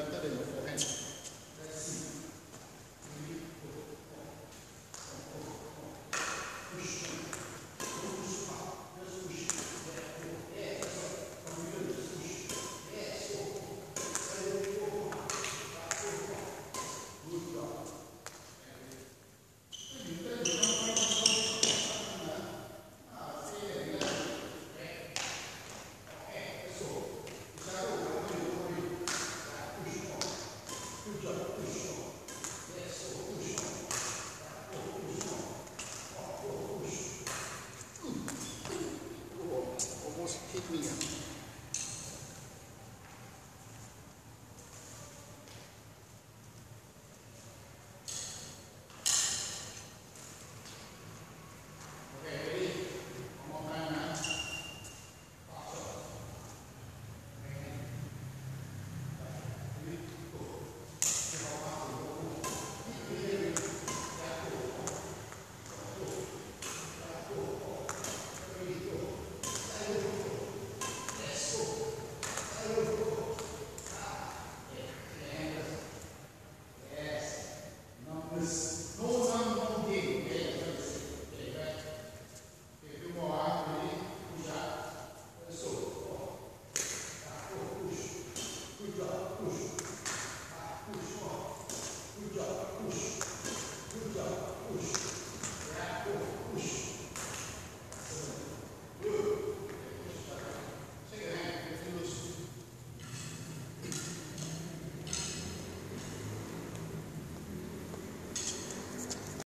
invented in the 4th mía.